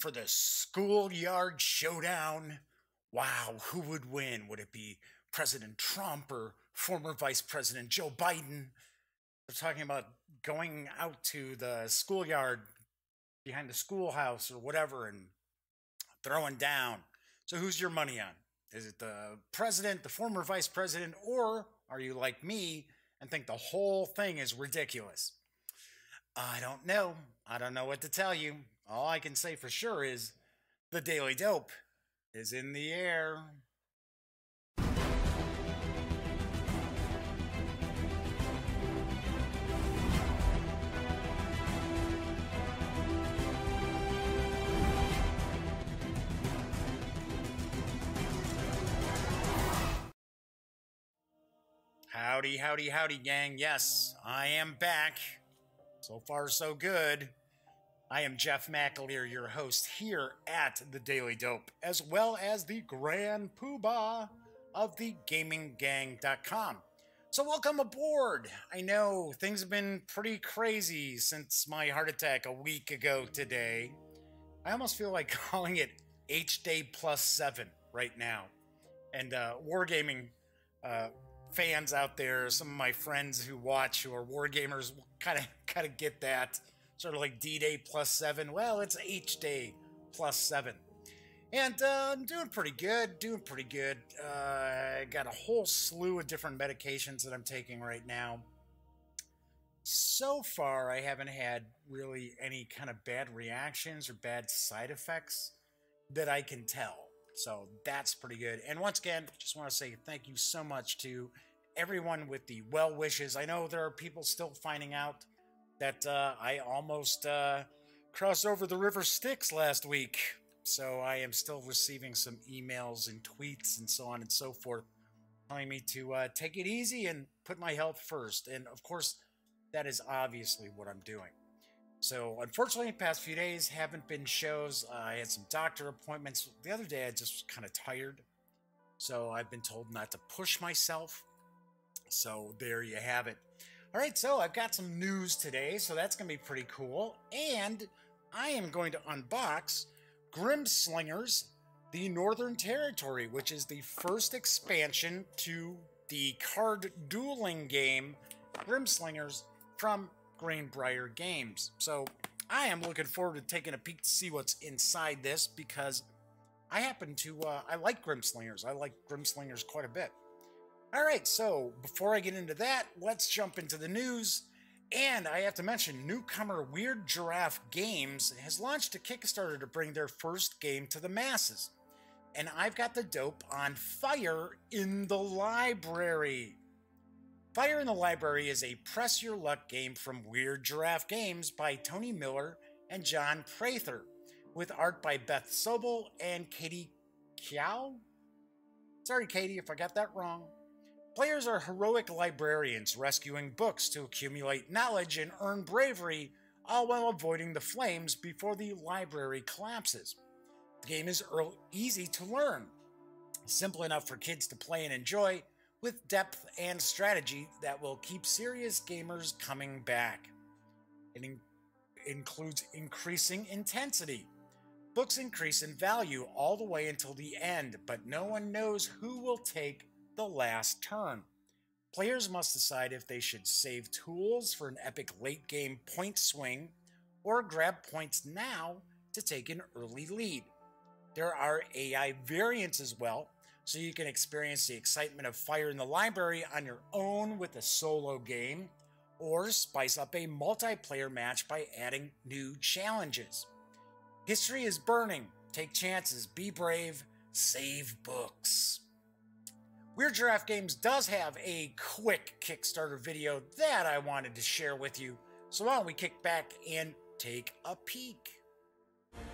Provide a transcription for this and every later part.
for the schoolyard showdown? Wow, who would win? Would it be President Trump or former Vice President Joe Biden? They're talking about going out to the schoolyard behind the schoolhouse or whatever and throwing down. So, who's your money on? Is it the president, the former vice president, or are you like me and think the whole thing is ridiculous? I don't know. I don't know what to tell you. All I can say for sure is the Daily Dope is in the air. Howdy, howdy, howdy, gang. Yes, I am back. So far, so good. I am Jeff McAleer, your host here at the Daily Dope, as well as the Grand Poobah of the GamingGang.com. So, welcome aboard. I know things have been pretty crazy since my heart attack a week ago today. I almost feel like calling it H Day plus seven right now. And uh, Wargaming uh, fans out there, some of my friends who watch who are Wargamers, will kind of kind of get that sort of like D-Day plus seven. Well, it's H Day plus seven. And uh, I'm doing pretty good, doing pretty good. Uh, I got a whole slew of different medications that I'm taking right now. So far, I haven't had really any kind of bad reactions or bad side effects that I can tell. So that's pretty good. And once again, just want to say thank you so much to everyone with the well wishes. I know there are people still finding out that uh, I almost uh, crossed over the River Styx last week. So I am still receiving some emails and tweets and so on and so forth telling me to uh, take it easy and put my health first. And of course, that is obviously what I'm doing. So, unfortunately, past few days haven't been shows. Uh, I had some doctor appointments. The other day, I just was kind of tired. So, I've been told not to push myself. So, there you have it. All right, so I've got some news today, so that's going to be pretty cool. And I am going to unbox Grimslingers, the Northern Territory, which is the first expansion to the card dueling game Grimslingers from Greenbrier Games. So I am looking forward to taking a peek to see what's inside this because I happen to, uh, I like Grimslingers. I like Grimslingers quite a bit. All right, so before I get into that, let's jump into the news. And I have to mention, newcomer Weird Giraffe Games has launched a Kickstarter to bring their first game to the masses. And I've got the dope on Fire in the Library. Fire in the Library is a press your luck game from Weird Giraffe Games by Tony Miller and John Prather, with art by Beth Sobel and Katie Kiao. Sorry, Katie, if I got that wrong. Players are heroic librarians rescuing books to accumulate knowledge and earn bravery, all while avoiding the flames before the library collapses. The game is easy to learn, simple enough for kids to play and enjoy, with depth and strategy that will keep serious gamers coming back. It in- includes increasing intensity. Books increase in value all the way until the end, but no one knows who will take the last turn. Players must decide if they should save tools for an epic late game point swing or grab points now to take an early lead. There are AI variants as well, so you can experience the excitement of Fire in the Library on your own with a solo game, or spice up a multiplayer match by adding new challenges. History is burning. Take chances, be brave, save books. Weird Giraffe Games does have a quick Kickstarter video that I wanted to share with you, so why don't we kick back and take a peek?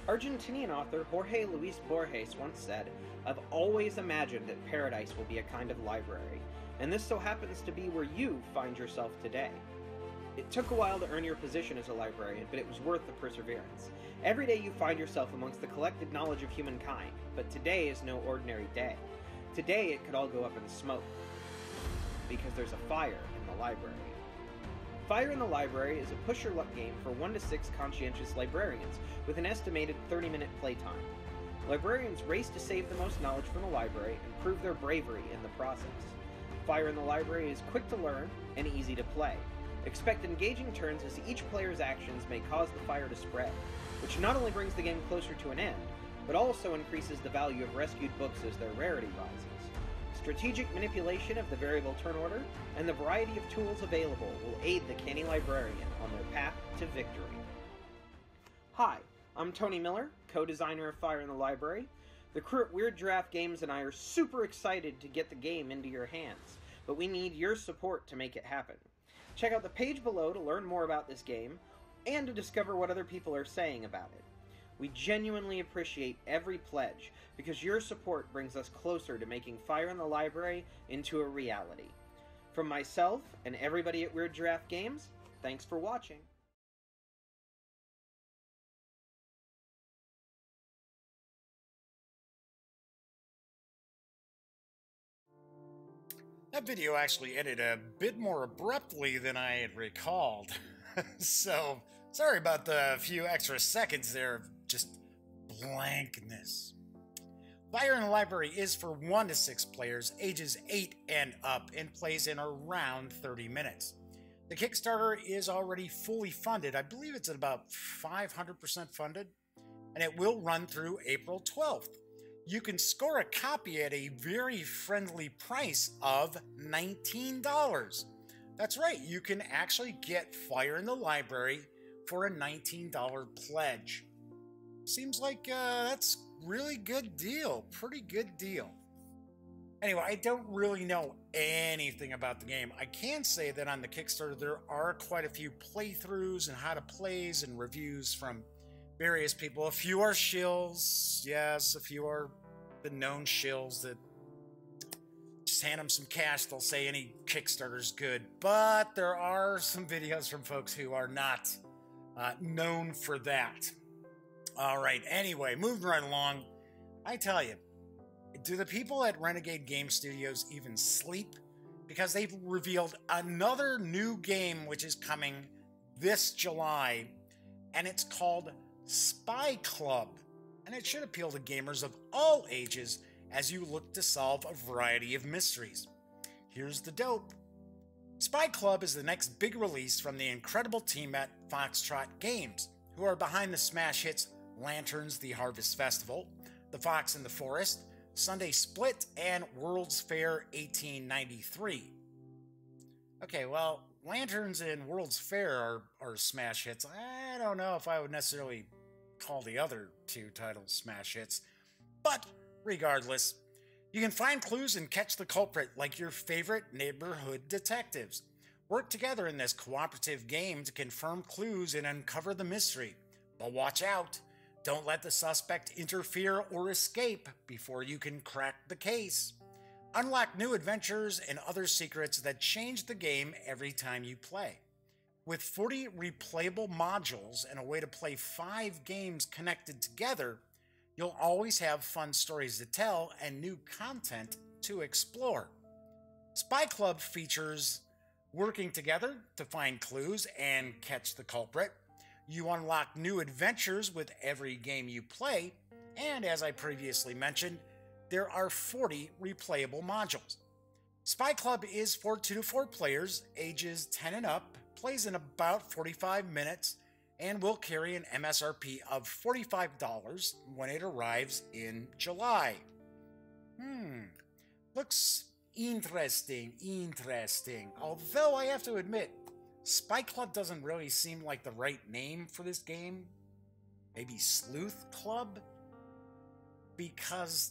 Argentinian author Jorge Luis Borges once said, I've always imagined that paradise will be a kind of library, and this so happens to be where you find yourself today. It took a while to earn your position as a librarian, but it was worth the perseverance. Every day you find yourself amongst the collected knowledge of humankind, but today is no ordinary day. Today it could all go up in smoke, because there's a fire in the library. Fire in the Library is a push your luck game for 1 to 6 conscientious librarians with an estimated 30 minute playtime. Librarians race to save the most knowledge from the library and prove their bravery in the process. Fire in the Library is quick to learn and easy to play. Expect engaging turns as each player's actions may cause the fire to spread, which not only brings the game closer to an end, but also increases the value of rescued books as their rarity rises. Strategic manipulation of the variable turn order and the variety of tools available will aid the canny librarian on their path to victory. Hi, I'm Tony Miller, co-designer of Fire in the Library. The crew at Weird Giraffe Games and I are super excited to get the game into your hands, but we need your support to make it happen. Check out the page below to learn more about this game and to discover what other people are saying about it. We genuinely appreciate every pledge because your support brings us closer to making Fire in the Library into a reality. From myself and everybody at Weird Giraffe Games, thanks for watching. That video actually ended a bit more abruptly than I had recalled. so, sorry about the few extra seconds there of just blankness. Fire in the Library is for 1 to 6 players, ages 8 and up, and plays in around 30 minutes. The Kickstarter is already fully funded. I believe it's at about 500% funded, and it will run through April 12th you can score a copy at a very friendly price of $19. That's right, you can actually get Fire in the Library for a $19 pledge. Seems like uh, that's really good deal. Pretty good deal. Anyway, I don't really know anything about the game. I can say that on the Kickstarter there are quite a few playthroughs and how to plays and reviews from various people. A few are shills, yes, a few are the known shills that just hand them some cash, they'll say any Kickstarter's good. But there are some videos from folks who are not uh, known for that. All right, anyway, moving right along. I tell you, do the people at Renegade Game Studios even sleep? Because they've revealed another new game which is coming this July, and it's called Spy Club and it should appeal to gamers of all ages as you look to solve a variety of mysteries. Here's the dope Spy Club is the next big release from the incredible team at Foxtrot Games, who are behind the smash hits Lanterns the Harvest Festival, The Fox in the Forest, Sunday Split, and World's Fair 1893. Okay, well, Lanterns and World's Fair are, are smash hits. I don't know if I would necessarily call the other two titles smash hits. But regardless, you can find clues and catch the culprit like your favorite neighborhood detectives. Work together in this cooperative game to confirm clues and uncover the mystery. But watch out! Don't let the suspect interfere or escape before you can crack the case. Unlock new adventures and other secrets that change the game every time you play. With 40 replayable modules and a way to play five games connected together, you'll always have fun stories to tell and new content to explore. Spy Club features working together to find clues and catch the culprit. You unlock new adventures with every game you play, and as I previously mentioned, there are 40 replayable modules. Spy Club is for 2 to 4 players, ages 10 and up, plays in about 45 minutes and will carry an MSRP of $45 when it arrives in July. Hmm, looks interesting, interesting. Although I have to admit, Spy Club doesn't really seem like the right name for this game. Maybe Sleuth Club? Because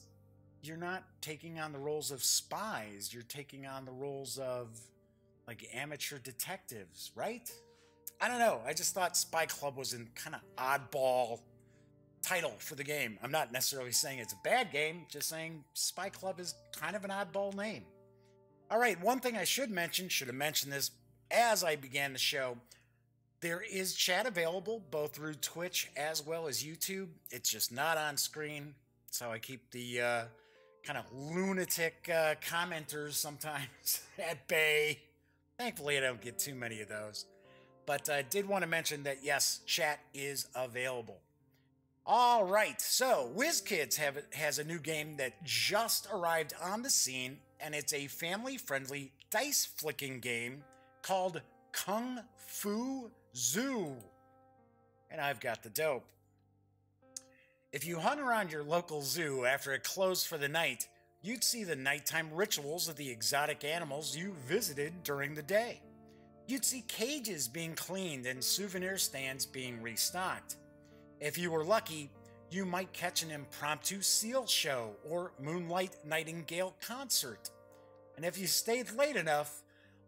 you're not taking on the roles of spies, you're taking on the roles of like amateur detectives, right? I don't know. I just thought Spy Club was an kind of oddball title for the game. I'm not necessarily saying it's a bad game, just saying Spy Club is kind of an oddball name. All right, one thing I should mention, should have mentioned this as I began the show. There is chat available both through Twitch as well as YouTube. It's just not on screen. So I keep the uh, kind of lunatic uh, commenters sometimes at bay. Thankfully, I don't get too many of those. but I did want to mention that yes, chat is available. All right, so WizKids have, has a new game that just arrived on the scene, and it's a family friendly dice flicking game called Kung Fu Zoo. And I've got the dope. If you hung around your local zoo after it closed for the night, you'd see the nighttime rituals of the exotic animals you visited during the day. You'd see cages being cleaned and souvenir stands being restocked. If you were lucky, you might catch an impromptu seal show or Moonlight Nightingale concert. And if you stayed late enough,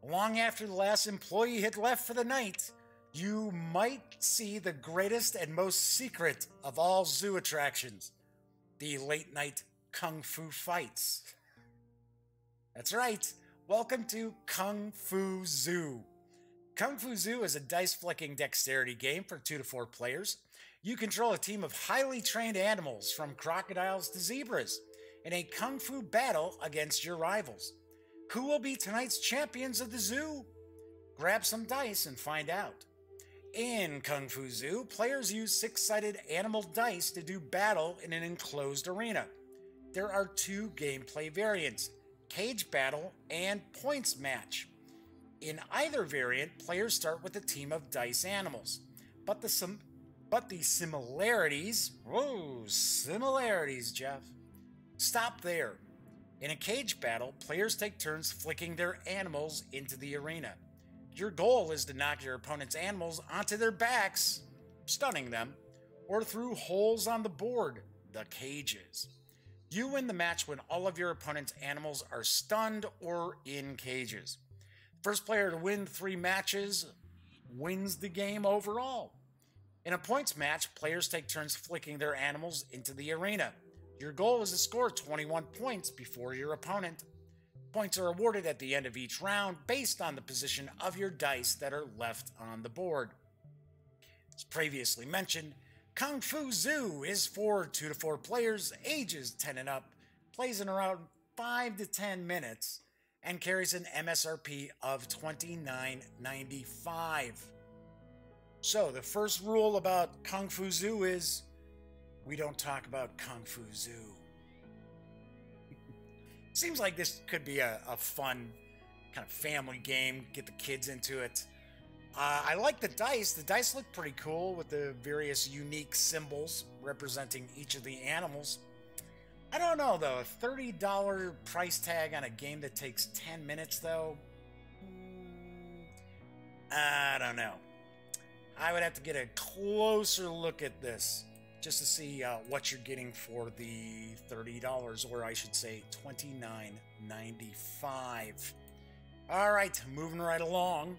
long after the last employee had left for the night, you might see the greatest and most secret of all zoo attractions the late night kung fu fights. That's right. Welcome to Kung Fu Zoo. Kung Fu Zoo is a dice flicking dexterity game for two to four players. You control a team of highly trained animals, from crocodiles to zebras, in a kung fu battle against your rivals. Who will be tonight's champions of the zoo? Grab some dice and find out. In Kung Fu Zoo, players use six sided animal dice to do battle in an enclosed arena. There are two gameplay variants cage battle and points match. In either variant, players start with a team of dice animals, but the sim- but the similarities, whoa, similarities, Jeff. Stop there. In a cage battle, players take turns flicking their animals into the arena. Your goal is to knock your opponent's animals onto their backs, stunning them, or through holes on the board, the cages. You win the match when all of your opponent's animals are stunned or in cages. First player to win three matches wins the game overall. In a points match, players take turns flicking their animals into the arena. Your goal is to score 21 points before your opponent. Points are awarded at the end of each round based on the position of your dice that are left on the board. As previously mentioned, Kung Fu Zoo is for 2 to 4 players, ages 10 and up, plays in around 5 to 10 minutes, and carries an MSRP of $29.95. So, the first rule about Kung Fu Zoo is we don't talk about Kung Fu Zoo. Seems like this could be a, a, fun kind of family game, get the kids into it. Uh, I like the dice. The dice look pretty cool with the various unique symbols representing each of the animals. I don't know though, a $30 price tag on a game that takes 10 minutes though? Hmm, I don't know. I would have to get a closer look at this just to see uh, what you're getting for the $30, or I should say $29.95. All right, moving right along.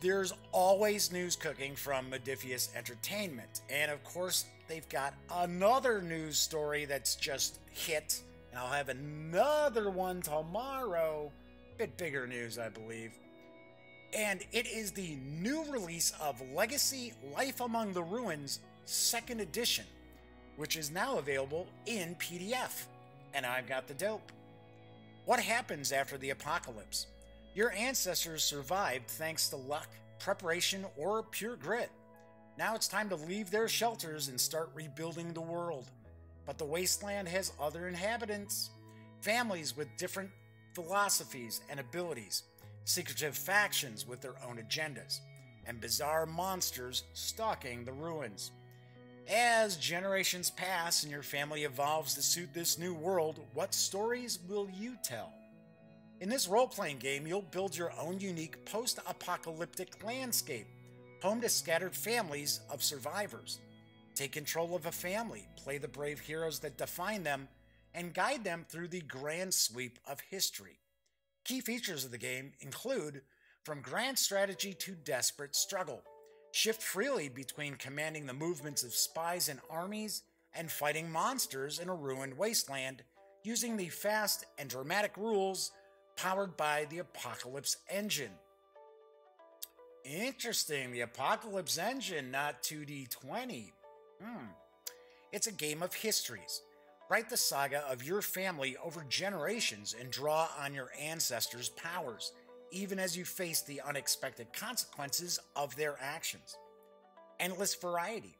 There's always news cooking from Modiphius Entertainment. And of course, they've got another news story that's just hit. And I'll have another one tomorrow. Bit bigger news, I believe and it is the new release of Legacy Life Among the Ruins second edition, which is now available in PDF. And I've got the dope. What happens after the apocalypse? Your ancestors survived thanks to luck, preparation, or pure grit. Now it's time to leave their shelters and start rebuilding the world. But the wasteland has other inhabitants, families with different philosophies and abilities secretive factions with their own agendas, and bizarre monsters stalking the ruins. As generations pass and your family evolves to suit this new world, what stories will you tell? In this role playing game, you'll build your own unique post apocalyptic landscape, home to scattered families of survivors. Take control of a family, play the brave heroes that define them, and guide them through the grand sweep of history. Key features of the game include from grand strategy to desperate struggle. Shift freely between commanding the movements of spies and armies and fighting monsters in a ruined wasteland using the fast and dramatic rules powered by the Apocalypse Engine. Interesting, the Apocalypse Engine, not 2D20. Hmm. It's a game of histories. Write the saga of your family over generations and draw on your ancestors' powers. even as you face the unexpected consequences of their actions. Endless variety.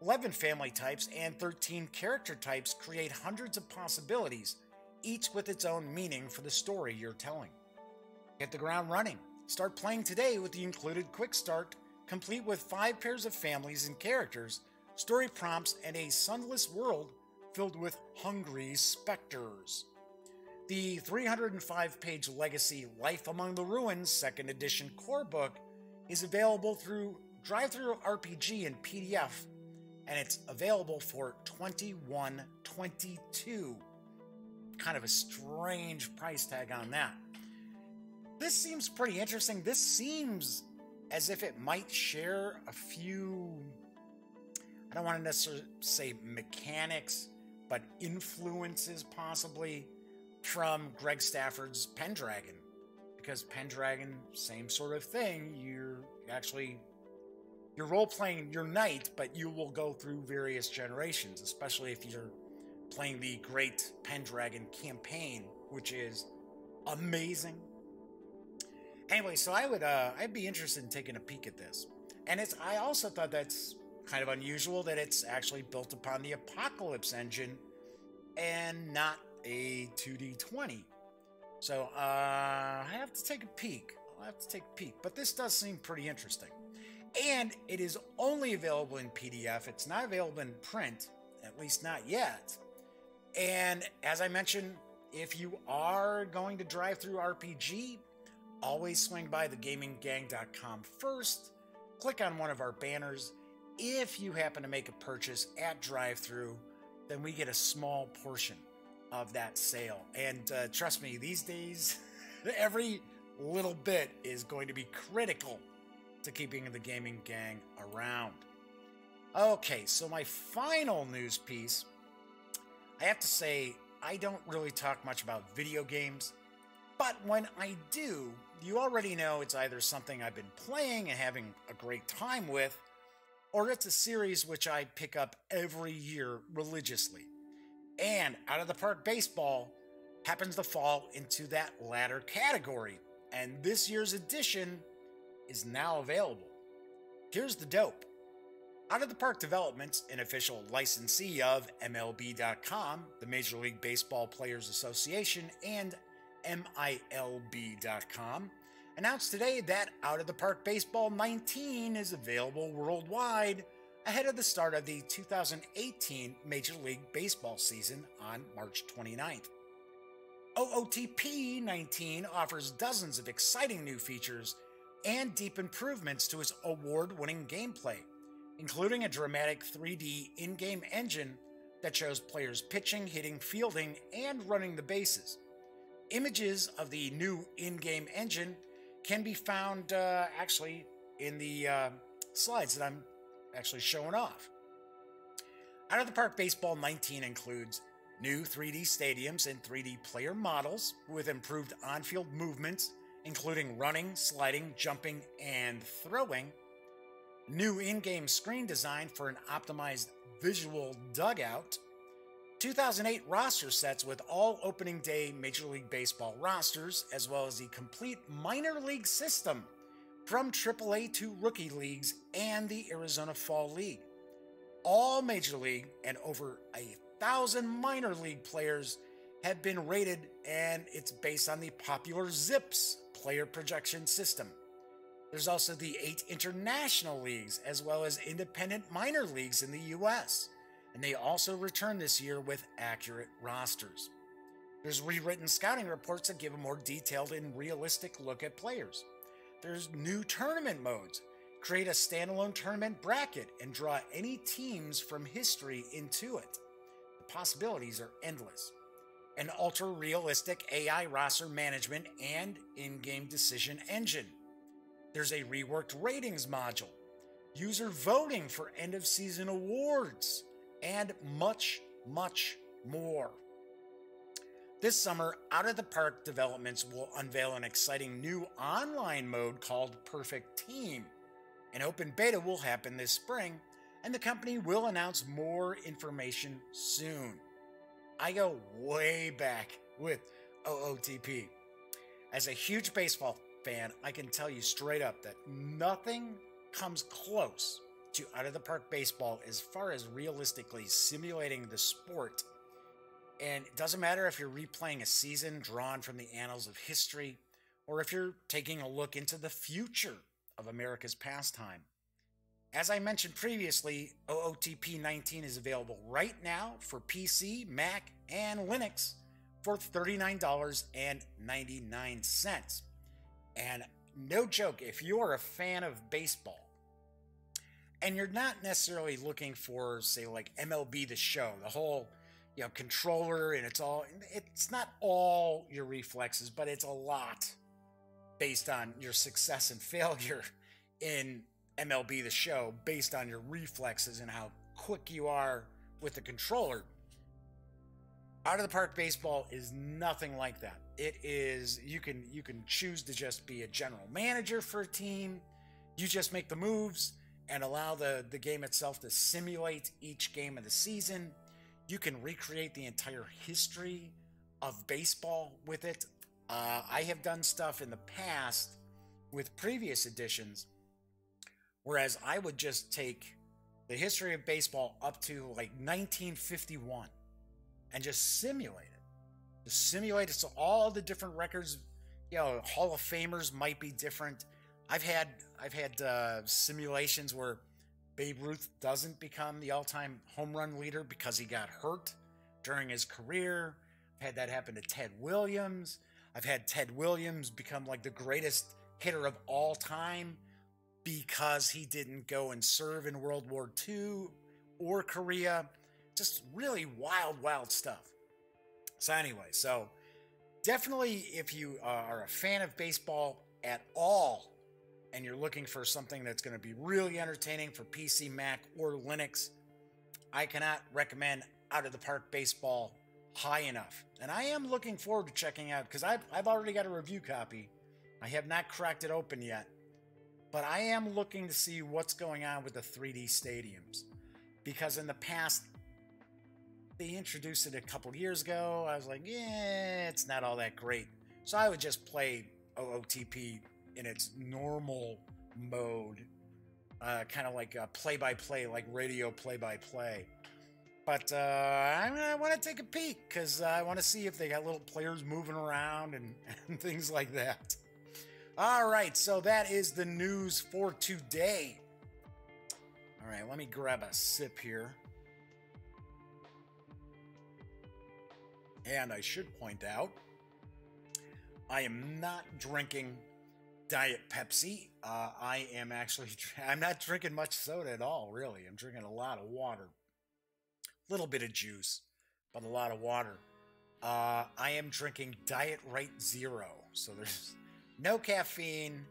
11 family types and 13 character types create hundreds of possibilities, each with its own meaning for the story you're telling. Get the ground running. Start playing today with the included Quick Start, complete with five pairs of families and characters, story prompts, and a sunless world filled with hungry specters. The 305 page Legacy Life Among the Ruins second edition core book is available through DriveThru RPG in PDF, and it's available for 21.22. Kind of a strange price tag on that. This seems pretty interesting. This seems as if it might share a few I don't want to necessarily say mechanics, but influences possibly from Greg Stafford's Pendragon. Because Pendragon, same sort of thing. You're actually you're role playing your knight, but you will go through various generations, especially if you're playing the Great Pendragon campaign, which is amazing. Anyway, so I would uh, I'd be interested in taking a peek at this, and it's I also thought that's kind of unusual that it's actually built upon the Apocalypse engine and not a 2D20. So uh, I have to take a peek. I'll have to take a peek. But this does seem pretty interesting. And it is only available in PDF. It's not available in print, at least not yet. And as I mentioned, if you are going to DriveThru RPG, always swing by thegaminggang.com first. Click on one of our banners. If you happen to make a purchase at DriveThru, then we get a small portion of that sale. And uh, trust me, these days, every little bit is going to be critical to keeping the gaming gang around. Okay, so my final news piece I have to say, I don't really talk much about video games, but when I do, you already know it's either something I've been playing and having a great time with, or it's a series which I pick up every year religiously. And Out of the Park Baseball happens to fall into that latter category, and this year's edition is now available. Here's the dope. Out of the Park Developments, an official licensee of MLB.com, the Major League Baseball Players Association, and MILB.com, announced today that Out of the Park Baseball 19 is available worldwide ahead of the start of the 2018 Major League Baseball season on March 29th. OOTP 19 offers dozens of exciting new features and deep improvements to its award winning gameplay, including a dramatic 3D in game engine that shows players pitching, hitting, fielding, and running the bases. Images of the new in game engine can be found uh, actually in the uh, slides that I'm actually showing off. Out of the Park Baseball 19 includes new 3D stadiums and 3D player models with improved on field movements including running, sliding, jumping, and throwing. New in game screen design for an optimized visual dugout. 2008 roster sets with all opening day Major League Baseball rosters, as well as the complete minor league system from AAA to rookie leagues and the Arizona Fall League. All Major League and over a thousand minor league players have been rated, and it's based on the popular ZiPS player projection system. There's also the eight international leagues, as well as independent minor leagues in the US, and they also return this year with accurate rosters. There's rewritten scouting reports that give a more detailed and realistic look at players. There's new tournament modes. Create a standalone tournament bracket and draw any teams from history into it. The possibilities are endless an ultra realistic AI roster management and in game decision engine. There's a reworked ratings module, user voting for end of season awards, and much, much more. This summer, Out of the Park Developments will unveil an exciting new online mode called Perfect Team. An open beta will happen this spring, and the company will announce more information soon. I go way back with OOTP. As a huge baseball fan, I can tell you straight up that nothing comes close to out of the park baseball as far as realistically simulating the sport. And it doesn't matter if you're replaying a season drawn from the annals of history or if you're taking a look into the future of America's pastime. As I mentioned previously, OOTP 19 is available right now for PC, Mac, and Linux for $39.99. And no joke, if you're a fan of baseball and you're not necessarily looking for, say, like MLB the show, the whole you know controller and it's all it's not all your reflexes but it's a lot based on your success and failure in MLB the show based on your reflexes and how quick you are with the controller. Out of the park baseball is nothing like that. It is you can you can choose to just be a general manager for a team. You just make the moves and allow the, the game itself to simulate each game of the season. You can recreate the entire history of baseball with it. Uh, I have done stuff in the past with previous editions Whereas I would just take the history of baseball up to like 1951 and just simulate it. Just simulate it so all the different records, you know, Hall of Famers might be different. I've had I've had uh, simulations where Babe Ruth doesn't become the all-time home run leader because he got hurt during his career. I've had that happen to Ted Williams. I've had Ted Williams become like the greatest hitter of all time because he didn't go and serve in World War II or Korea. Just really wild, wild stuff. So, anyway, so definitely if you uh, are a fan of baseball at all and you're looking for something that's going to be really entertaining for PC, Mac, or Linux, I cannot recommend Out of the Park Baseball high enough. And I am looking forward to checking out because I've, I've already got a review copy. I have not cracked it open yet. But I am looking to see what's going on with the 3D stadiums. Because in the past, they introduced it a couple years ago. I was like, yeah, it's not all that great. So I would just play OOTP in its normal mode, uh, kind of like a play by play, like radio play by play. But uh, I, I want to take a peek because I want to see if they got little players moving around and, and things like that. All right, so that is the news for today. All right, let me grab a sip here. And I should point out, I am not drinking Diet Pepsi. Uh, I am actually, I'm not drinking much soda at all, really. I'm drinking a lot of water. A little bit of juice, but a lot of water. Uh, I am drinking Diet Right Zero. So there's no caffeine,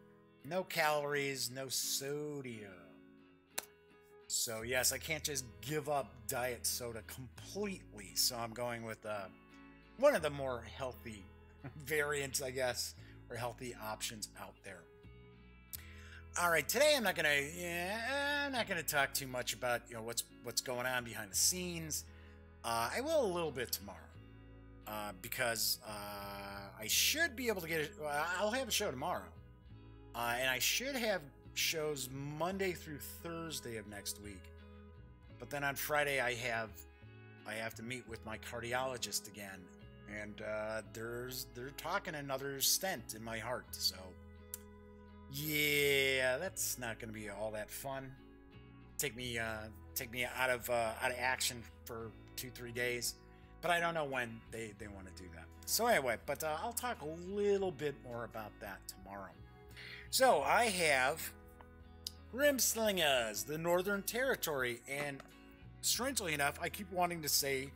no calories, no sodium. So, yes, I can't just give up diet soda completely. So, I'm going with uh, one of the more healthy variants, I guess, or healthy options out there. All right, today I'm not gonna, yeah, I'm not gonna talk too much about you know what's what's going on behind the scenes. Uh, I will a little bit tomorrow uh, because uh, I should be able to get. I'll have a show tomorrow, uh, and I should have shows Monday through Thursday of next week. But then on Friday, I have I have to meet with my cardiologist again, and uh, there's they're talking another stent in my heart. So yeah, that's not going to be all that fun. Take me uh, take me out of uh, out of action for two three days but I don't know when they, they want to do that. So anyway, but uh, I'll talk a little bit more about that tomorrow. So I have Grimslingers, the Northern Territory, and strangely enough, I keep wanting to say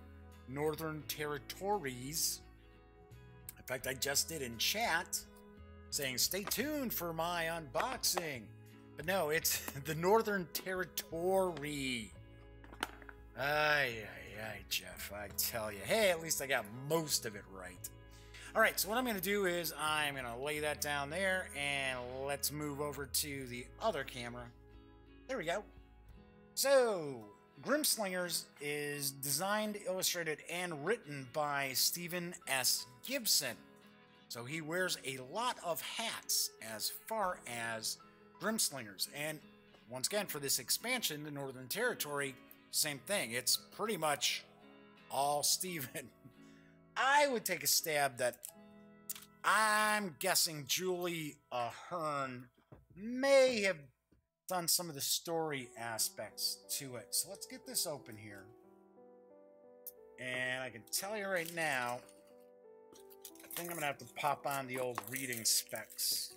Northern Territories. In fact, I just did in chat saying, stay tuned for my unboxing. But no, it's the Northern Territory. Ay, ay, Right, Jeff, I tell you. Hey, at least I got most of it right. All right, so what I'm going to do is I'm going to lay that down there, and let's move over to the other camera. There we go. So, Grimslingers is designed, illustrated, and written by Stephen S. Gibson. So he wears a lot of hats as far as Grimslingers. And once again, for this expansion, the Northern Territory, same thing. It's pretty much all Stephen. I would take a stab that I'm guessing Julie Ahern may have done some of the story aspects to it. So let's get this open here. And I can tell you right now, I think I'm going to have to pop on the old reading specs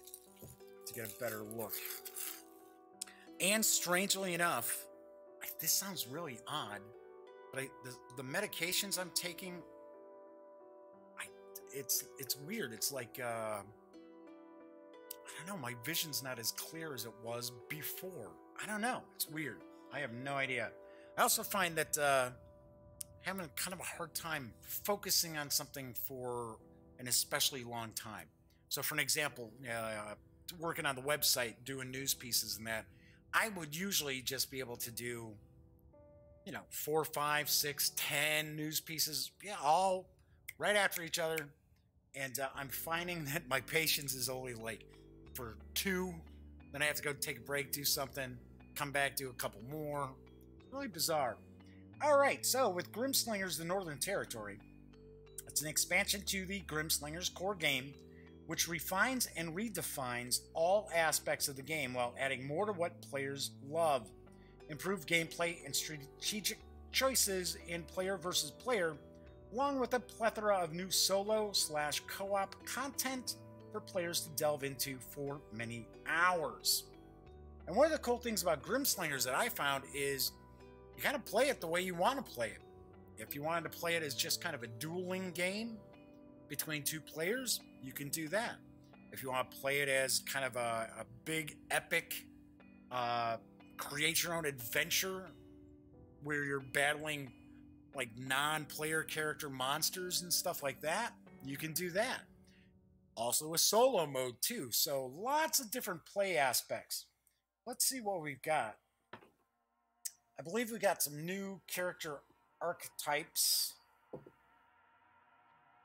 to get a better look. And strangely enough, this sounds really odd, but I, the, the medications I'm taking, I, it's it's weird. It's like uh, don't know. My vision's not as clear as it was before. I don't know. It's weird. I have no idea. I also find that uh, having kind of a hard time focusing on something for an especially long time. So, for an example, uh, working on the website, doing news pieces and that, I would usually just be able to do, you know, four, five, six, ten news pieces, yeah, all right after each other. And uh, I'm finding that my patience is only like for two, then I have to go take a break, do something, come back, do a couple more. Really bizarre. All right, so with Grimslingers The Northern Territory, it's an expansion to the Grimslingers core game which refines and redefines all aspects of the game while adding more to what players love. Improved gameplay and strategic choices in player versus player, along with a plethora of new solo slash co op content for players to delve into for many hours. And one of the cool things about Grimslingers that I found is you kind of play it the way you want to play it. If you wanted to play it as just kind of a dueling game between two players, you can do that. If you want to play it as kind of a, a big epic, uh, create your own adventure where you're battling like non player character monsters and stuff like that, you can do that. Also, a solo mode too. So, lots of different play aspects. Let's see what we've got. I believe we got some new character archetypes.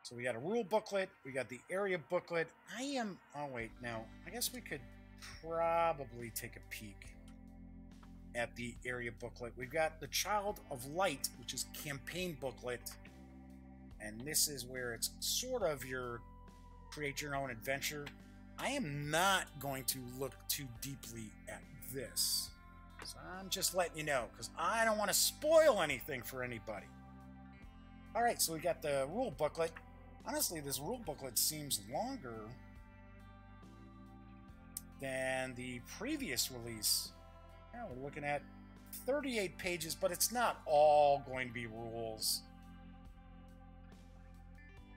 So we got a rule booklet, we got the area booklet. I am, oh wait, now, I guess we could probably take a peek at the area booklet. We've got the Child of Light, which is campaign booklet. And this is where it's sort of your create your own adventure. I am not going to look too deeply at this. So I'm just letting you know, because I don't want to spoil anything for anybody. All right, so we got the rule booklet. Honestly, this rule booklet seems longer than the previous release. Now we're looking at 38 pages, but it's not all going to be rules.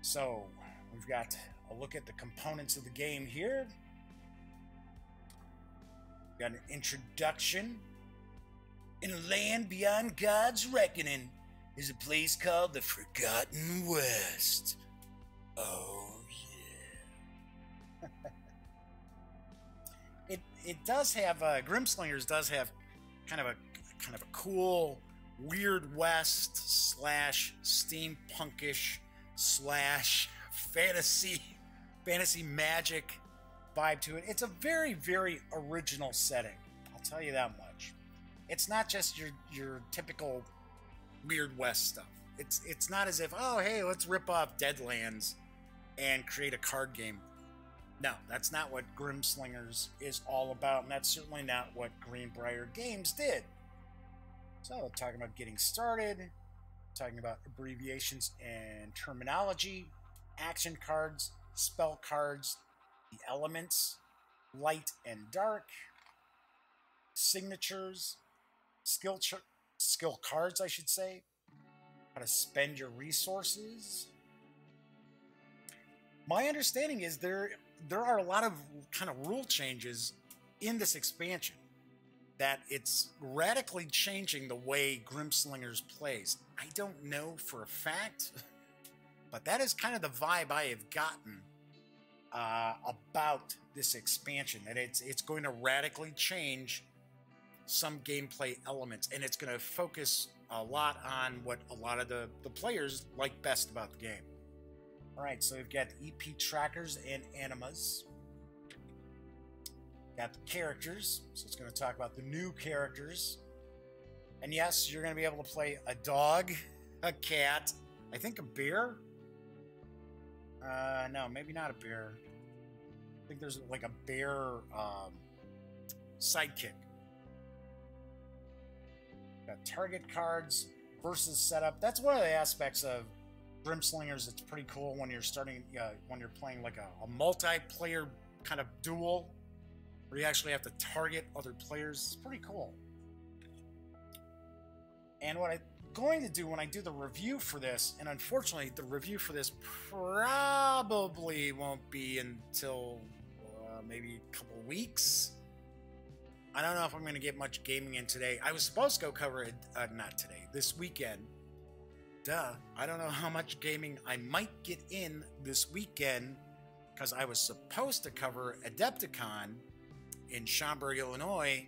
So we've got a look at the components of the game here. Got an introduction. In a land beyond God's reckoning is a place called the Forgotten West. Oh yeah. it it does have uh, Grimslingers does have kind of a kind of a cool weird west slash steampunkish slash fantasy fantasy magic vibe to it. It's a very very original setting. I'll tell you that much. It's not just your your typical weird west stuff. It's it's not as if oh hey let's rip off Deadlands and create a card game. No, that's not what Grimslingers is all about, and that's certainly not what Greenbrier Games did. So, talking about getting started, talking about abbreviations and terminology, action cards, spell cards, the elements, light and dark, signatures, skill skill cards, I should say, how to spend your resources, my understanding is there there are a lot of kind of rule changes in this expansion that it's radically changing the way Grimslingers plays. I don't know for a fact, but that is kind of the vibe I have gotten uh, about this expansion. That it's it's going to radically change some gameplay elements, and it's going to focus a lot on what a lot of the, the players like best about the game. All right, so we've got EP trackers and animas. Got the characters, so it's going to talk about the new characters. And yes, you're going to be able to play a dog, a cat, I think a bear. Uh, no, maybe not a bear. I think there's like a bear um, sidekick. Got target cards versus setup. That's one of the aspects of Grimslingers. It's pretty cool when you're starting, uh, when you're playing like a, a multiplayer kind of duel, where you actually have to target other players. It's pretty cool. And what I'm going to do when I do the review for this, and unfortunately, the review for this probably won't be until uh, maybe a couple weeks. I don't know if I'm going to get much gaming in today. I was supposed to go cover it, uh, not today, this weekend. Duh. I don't know how much gaming I might get in this weekend because I was supposed to cover Adepticon in Schaumburg, Illinois.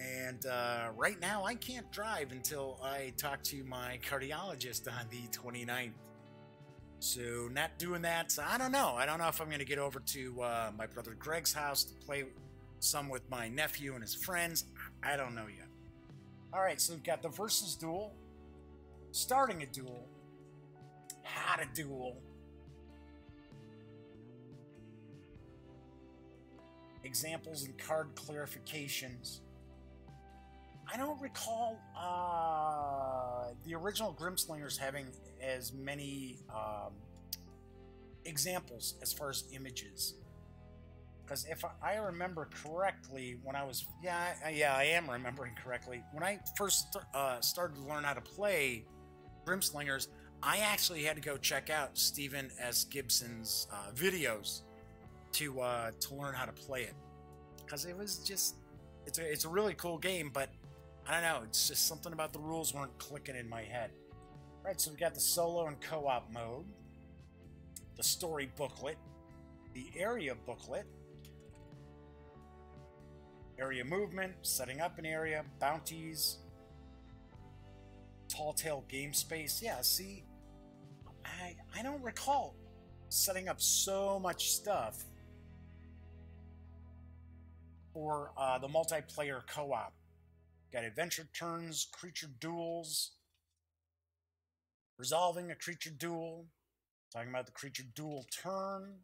And uh, right now, I can't drive until I talk to my cardiologist on the 29th. So, not doing that. I don't know. I don't know if I'm going to get over to uh, my brother Greg's house to play some with my nephew and his friends. I don't know yet. All right, so we've got the versus duel, starting a duel, how to duel, examples and card clarifications. I don't recall uh, the original Grimslingers having as many um, examples as far as images. Because if I remember correctly, when I was yeah yeah I am remembering correctly when I first uh, started to learn how to play Grimslingers, I actually had to go check out Stephen S. Gibson's uh, videos to uh, to learn how to play it because it was just it's a it's a really cool game, but I don't know, it's just something about the rules weren't clicking in my head. Right, so we got the solo and co-op mode, the story booklet, the area booklet, area movement, setting up an area, bounties, tall tale game space. Yeah, see, I I don't recall setting up so much stuff for uh, the multiplayer co-op. Got adventure turns, creature duels, resolving a creature duel, talking about the creature duel turn.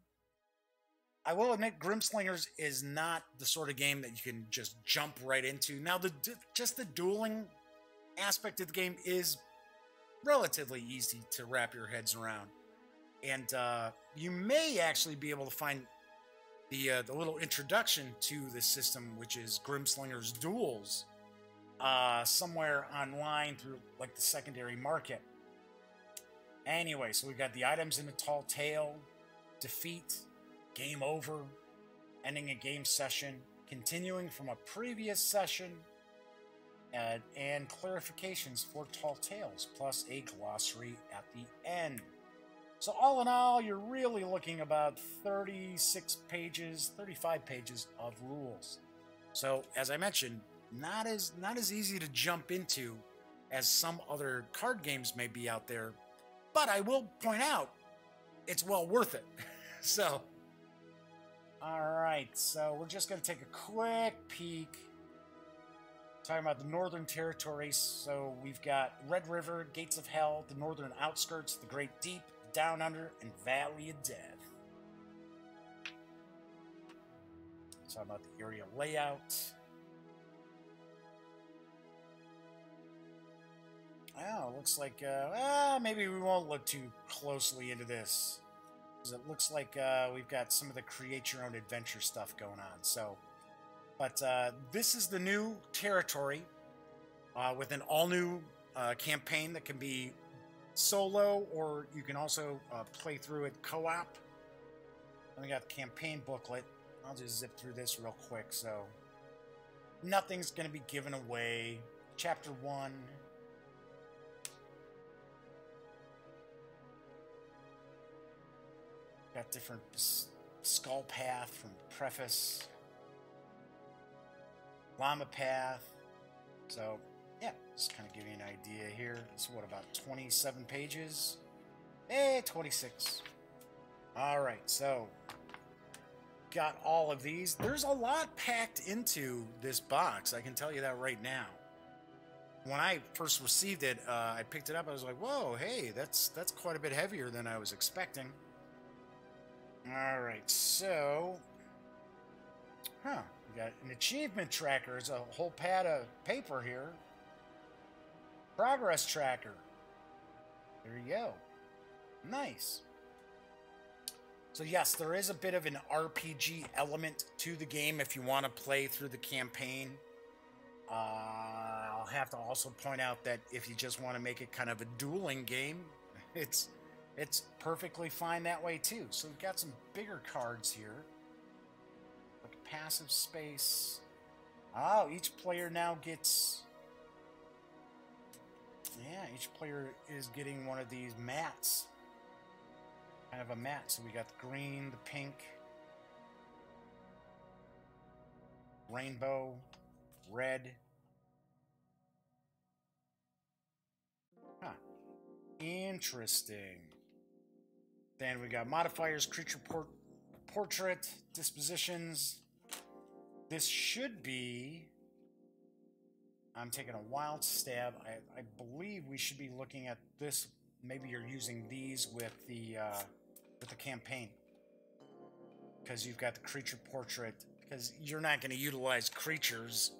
I will admit, Grimslingers is not the sort of game that you can just jump right into. Now, the just the dueling aspect of the game is relatively easy to wrap your heads around, and uh, you may actually be able to find the uh, the little introduction to the system, which is Grimslingers Duels, uh, somewhere online through like the secondary market. Anyway, so we've got the items in the tall tale, defeat, game over, ending a game session, continuing from a previous session, and, and clarifications for tall tales, plus a glossary at the end. So all in all, you're really looking about 36 pages, 35 pages of rules. So as I mentioned, not as not as easy to jump into as some other card games may be out there, but I will point out it's well worth it. so all right, so we're just going to take a quick peek talking about the Northern Territories. So we've got Red River, Gates of Hell, the Northern Outskirts, the Great Deep, down Under, and Valley of Death. Talk about the area layout. Oh, looks like, uh, well, maybe we won't look too closely into this. Because it looks like uh, we've got some of the create your own adventure stuff going on. So, but uh, this is the new territory uh, with an all new uh, campaign that can be solo, or you can also uh, play through it co-op. And we got the campaign booklet. I'll just zip through this real quick. So nothing's going to be given away. Chapter one. Got different skull path from preface. Llama path. So yeah, just kind of give you an idea here. It's what about 27 pages? Eh, 26. All right, so got all of these. There's a lot packed into this box. I can tell you that right now. When I first received it, uh, I picked it up. I was like, "Whoa, hey, that's that's quite a bit heavier than I was expecting." All right, so, huh? We got an achievement tracker. It's a whole pad of paper here. Progress tracker. There you go. Nice. So yes, there is a bit of an RPG element to the game if you want to play through the campaign. Uh, I'll have to also point out that if you just want to make it kind of a dueling game, it's it's perfectly fine that way too. So we've got some bigger cards here. Like passive space. Oh, each player now gets yeah, each player is getting one of these mats kind of a mat. So we got the green, the pink, rainbow, red. Interesting. Then we got modifiers, creature port portrait, dispositions. This should be. I'm taking a wild stab. I, I believe we should be looking at this. Maybe you're using these with the uh, with the campaign because you've got the creature portrait because you're not going to utilize creatures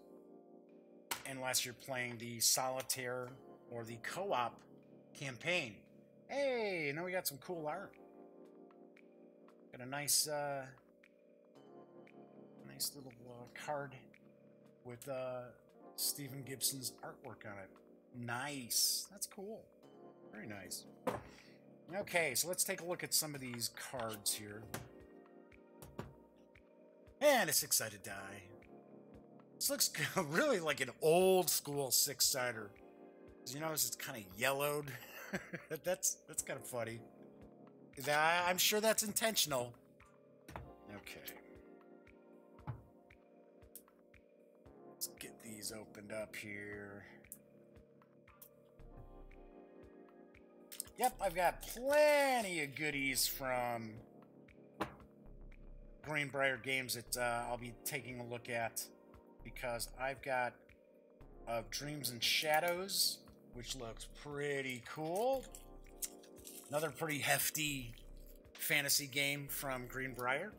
unless you're playing the solitaire or the co-op campaign. Hey, now we got some cool art. Got a nice, uh, nice little uh, card with uh, Stephen Gibson's artwork on it. Nice. That's cool. Very nice. Okay, so let's take a look at some of these cards here. And a six-sided die. This looks really like an old school six-sider. You notice it's kind of yellowed. that's that's kind of funny. I'm sure that's intentional. Okay. Let's get these opened up here. Yep, I've got plenty of goodies from Greenbrier Games that uh, I'll be taking a look at because I've got of uh, Dreams and Shadows, which looks pretty cool. Another pretty hefty fantasy game from Greenbrier.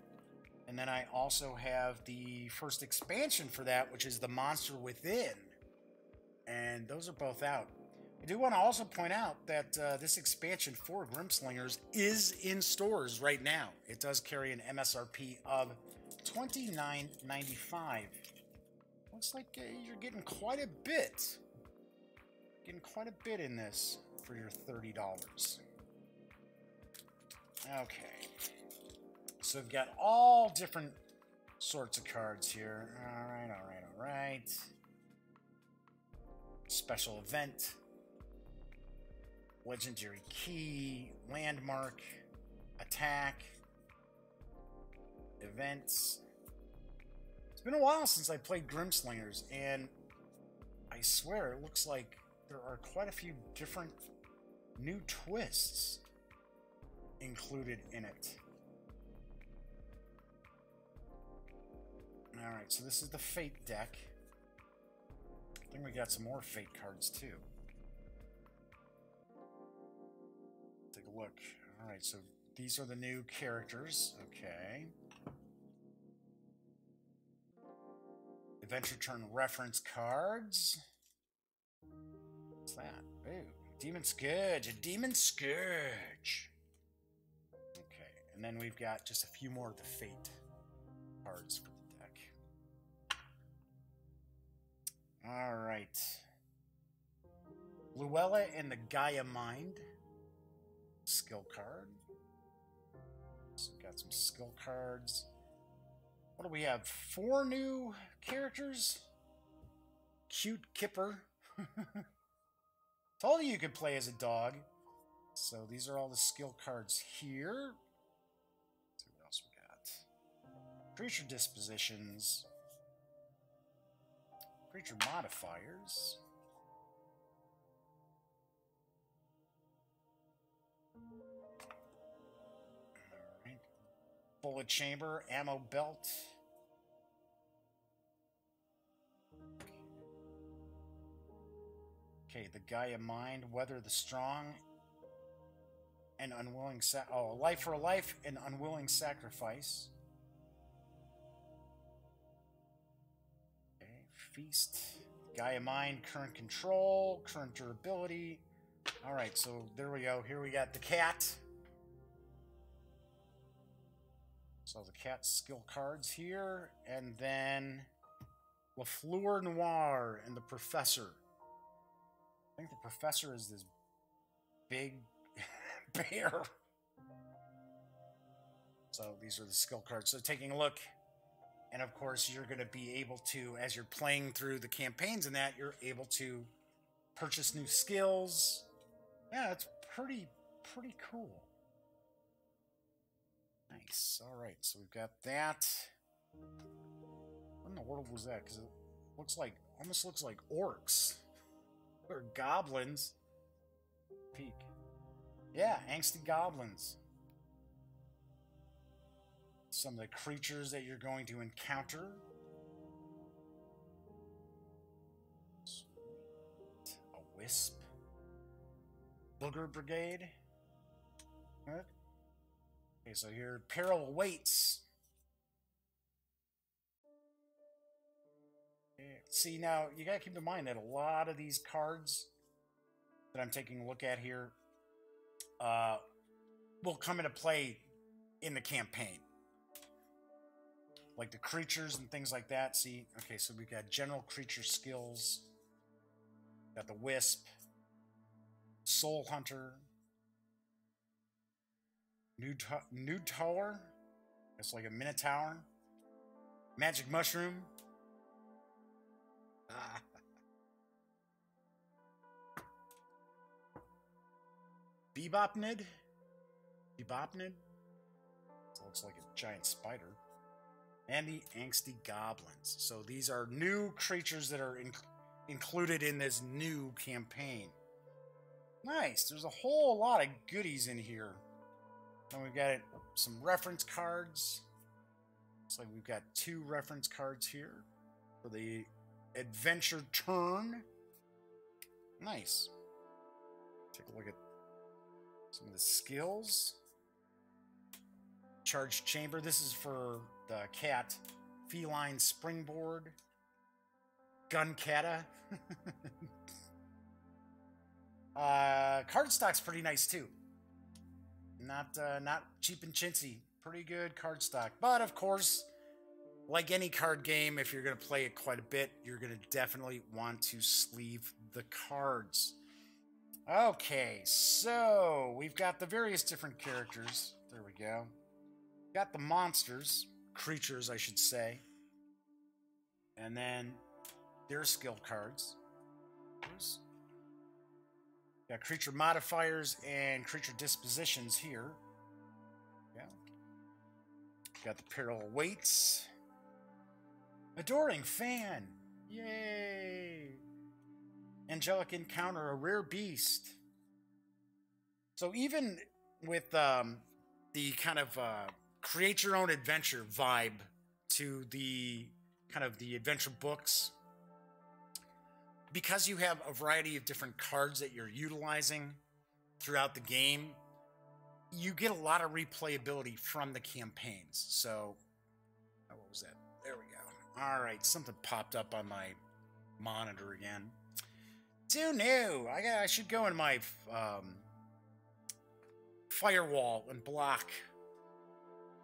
And then I also have the first expansion for that, which is The Monster Within. And those are both out. I do want to also point out that uh, this expansion for Grimslingers is in stores right now. It does carry an MSRP of $29.95. Looks like uh, you're getting quite a bit. Getting quite a bit in this for your $30. Okay. So we've got all different sorts of cards here. All right, all right, all right. Special event legendary key, landmark, attack, events. It's been a while since I played Grimslingers, and I swear it looks like there are quite a few different new twists included in it. Alright, so this is the Fate deck. I think we got some more Fate cards too. Take a look. All right, so these are the new characters. Okay. Adventure Turn reference cards. What's that? Ooh, Demon Scourge. A Demon Scourge. And then we've got just a few more of the Fate cards for the deck. All right. Luella and the Gaia Mind skill card. So we've got some skill cards. What do we have? Four new characters? Cute Kipper. Told you you could play as a dog. So these are all the skill cards here. Creature dispositions. Creature modifiers. bullet chamber, ammo belt. Okay, the Gaia mind, weather the strong, and unwilling sa- oh, life for life and unwilling sacrifice. Feast, Gaia mind, current control, current durability. All right, so there we go. Here we got the cat. So the cat skill cards here, and then Lafleur Noir and the Professor. I think the Professor is this big bear. So these are the skill cards. So taking a look, and of course you're going to be able to, as you're playing through the campaigns and that, you're able to purchase new skills. Yeah, it's pretty pretty cool. Nice. All right, so we've got that. What in the world was that? Because it looks like almost looks like orcs or goblins. Peek. Yeah, angsty goblins. Some of the creatures that you're going to encounter. Sweet. A wisp. Booger Brigade. Okay, so here, peril awaits. See, now, you gotta keep in mind that a lot of these cards that I'm taking a look at here uh, will come into play in the campaign. Like the creatures and things like that. See, okay, so we've got general creature skills. Got the Wisp, Soul Hunter, Nude, Nude Tower. It's like a Minotaur. Magic Mushroom. Bebopnid? Bebopnid? It looks like a giant spider. And the Angsty Goblins. So these are new creatures that are in included in this new campaign. Nice. There's a whole lot of goodies in here. And we've got some reference cards. Looks like we've got two reference cards here for the adventure turn. Nice. Take a look at some of the skills. Charge chamber. This is for the cat. Feline springboard. Gun kata. uh, cardstock's pretty nice too. Not uh, not cheap and chintzy. Pretty good cardstock. But of course, like any card game, if you're going to play it quite a bit, you're going to definitely want to sleeve the cards. Okay, so we've got the various different characters. There we go. Got the monsters, creatures, I should say. And then their skill cards. Got creature modifiers and creature dispositions here. Yeah. Got the peril awaits. Adoring fan. Yay. Angelic encounter, a rare beast. So even with um, the kind of uh, create your own adventure vibe to the kind of the adventure books, because you have a variety of different cards that you're utilizing throughout the game, you get a lot of replayability from the campaigns. So, oh, what was that? There we go. All right, something popped up on my monitor again. Too new. I got. I should go in my um, firewall and block.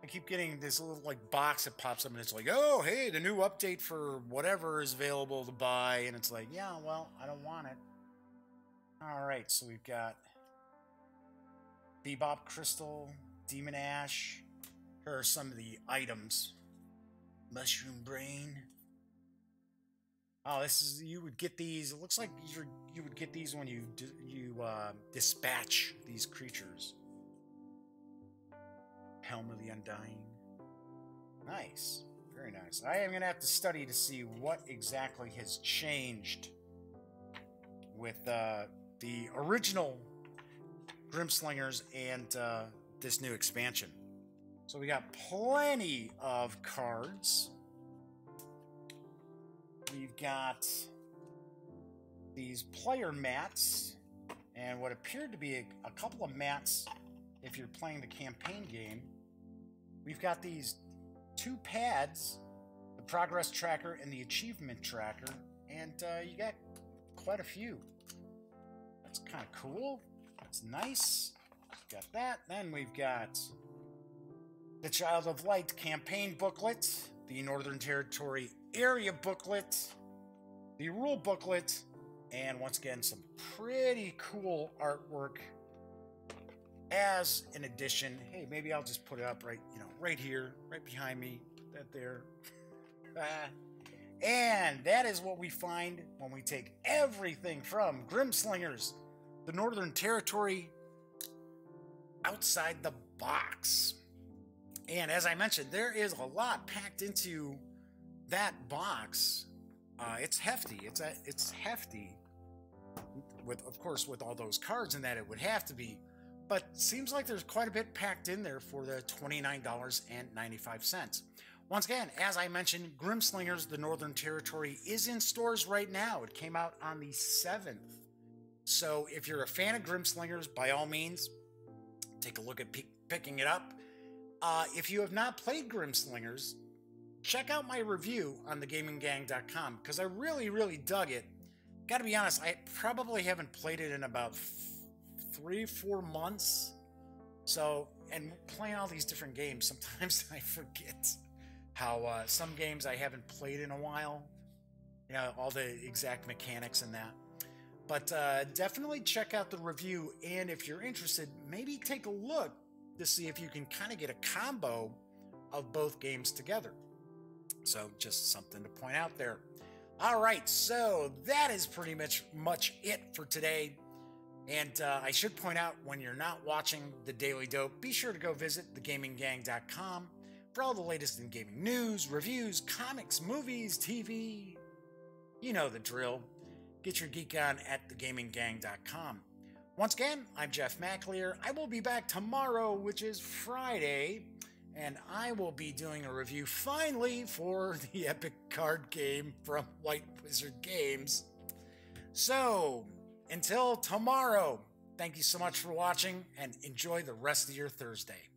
I keep getting this little like box that pops up and it's like, oh hey, the new update for whatever is available to buy, and it's like, yeah, well, I don't want it. All right, so we've got Bebop Crystal, Demon Ash. Here are some of the items. Mushroom Brain. Oh, this is you would get these. It looks like you you would get these when you you uh, dispatch these creatures. Helm of the Undying. Nice, very nice. I am gonna have to study to see what exactly has changed with uh, the original Grimslingers and uh, this new expansion. So we got plenty of cards. We've got these player mats and what appeared to be a, a couple of mats if you're playing the campaign game. We've got these two pads, the progress tracker and the achievement tracker, and uh, you got quite a few. That's kind of cool. That's nice. Got that. Then we've got the Child of Light campaign booklet, the Northern Territory area booklet, the rule booklet, and once again, some pretty cool artwork as an addition. Hey, maybe I'll just put it up right, you know, right here, right behind me, Put that there. And that is what we find when we take everything from Grimslingers, the Northern Territory, outside the box. And as I mentioned, there is a lot packed into that box. Uh, it's hefty. It's a, it's hefty. With of course with all those cards in that it would have to be, but seems like there's quite a bit packed in there for the twenty nine dollars and ninety five cents. Once again, as I mentioned, Grimslingers, the Northern Territory, is in stores right now. It came out on the 7th. So if you're a fan of Grimslingers, by all means, take a look at picking it up. Uh, if you have not played Grimslingers, check out my review on thegaminggang.com because I really, really dug it. Gotta be honest, I probably haven't played it in about three, four months. So, and playing all these different games, sometimes I forget how uh, some games I haven't played in a while. You know, all the exact mechanics and that. But uh, definitely check out the review, and if you're interested, maybe take a look to see if you can kind of get a combo of both games together. So, just something to point out there. All right, so that is pretty much much it for today. And uh, I should point out when you're not watching the Daily Dope, be sure to go visit thegaminggang.com for all the latest in gaming news, reviews, comics, movies, TV. You know the drill. Get your geek on at thegaminggang.com. Once again, I'm Jeff McAleer. I will be back tomorrow, which is Friday, and I will be doing a review finally for the epic card game from White Wizard Games. So, until tomorrow, thank you so much for watching and enjoy the rest of your Thursday.